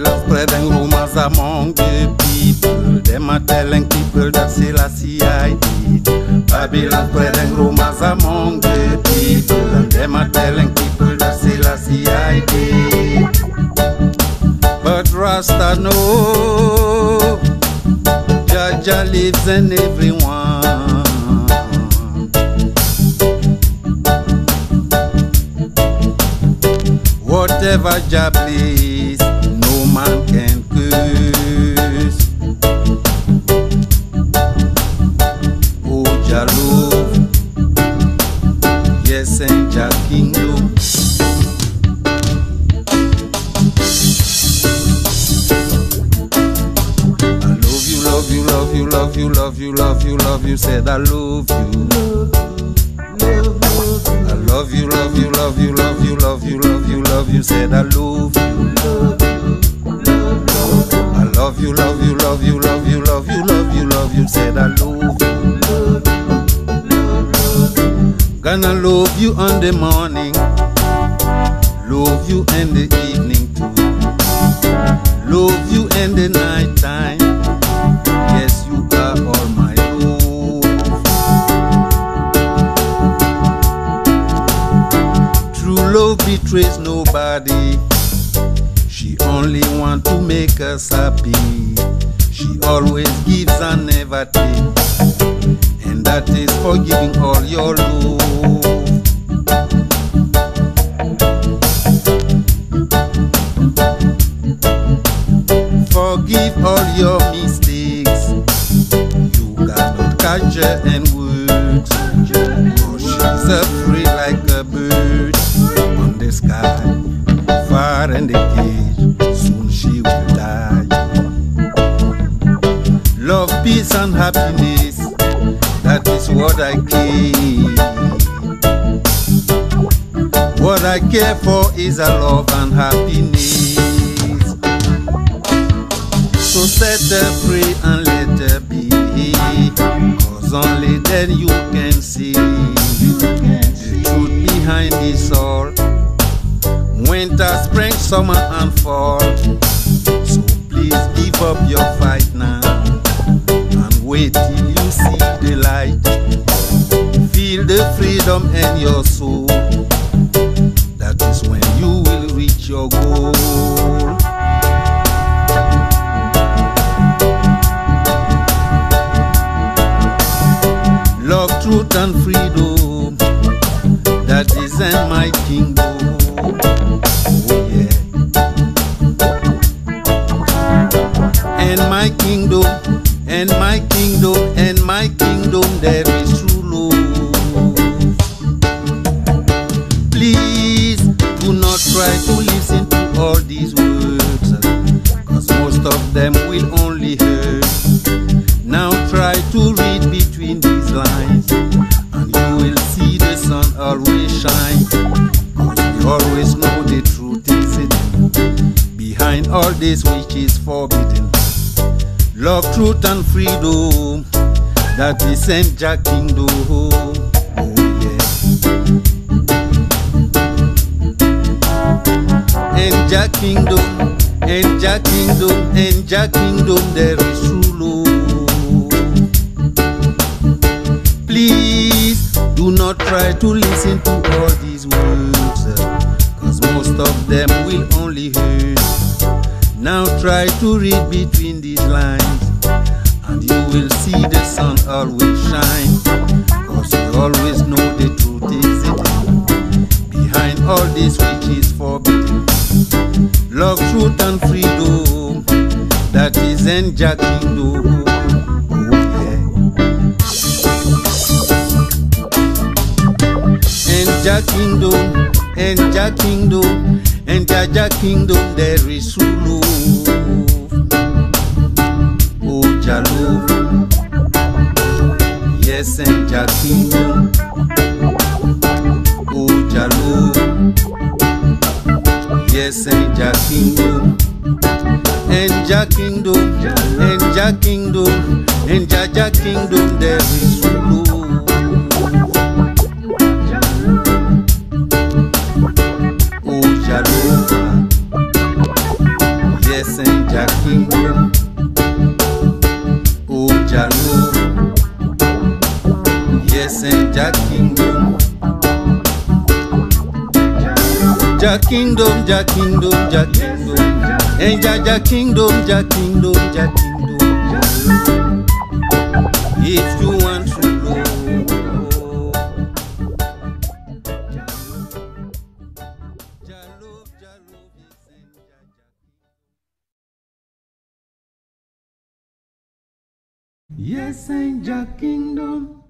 rumors among the people. Them are telling people that Selassie I did. Babylon spreading rumors among the people. Them are telling people that Selassie I did. But Rasta know Jah Jah lives in everyone. Whatever Jah please, you, love you, love you, love you. Said I love you. I love you, love you, love you, love you, love you, love you, love you. Said I love you. I love you, love you, love you, love you, love you, love you, love you. Said I love you. Gonna love you on the morning, love you in the evening too. Love you in the night time. Betrays nobody. She only want to make us happy. She always gives and never takes. And that is for giving all your love. Forgive all your mistakes. You cannot catch far the cage. Soon she will die. Love, peace, and happiness. That is what I care. What I care for is a love and happiness. So set her free and let her be. Cause only then you can see the truth behind this all. Winter, spring, summer, and fall. So please give up your fight now and wait till you see the light. Feel the freedom in your soul. That is when you will reach your goal. Love, truth, and freedom. That is in my kingdom. Try to listen to all these words, uh, cause most of them will only hurt. Now try to read between these lines, and you will see the sun always shine. We always know the truth is hidden behind all this which is forbidden. Love, truth, and freedom, that is in Jah kingdom. Oh, yeah. In Jah kingdom, in Jah kingdom, in Jah kingdom, there is true love. Please do not try to listen to all these words, cause most of them will only hurt. Now try to read between these lines, and you will see the sun always shine. Cause you always know the truth is behind all this which is forbidden. Love, truth, and freedom, that is in Jah kingdom. Jah kingdom, in Jah kingdom, Jah kingdom, there is love. Oh, love. Yes, in Jah kingdom. Yes, in Jah kingdom. In Jah kingdom, in Jah kingdom, in Jah Jah kingdom, there is true love. Oh, Jah love. Yes, and Jah kingdom. Oh Jah love. Yes and Jah kingdom. ja kingdom ja kingdom ja kingdom. Eh, and ja ja kingdom ja kingdom ja kingdom. If you want to know. Ja love ja love yes and ja kingdom.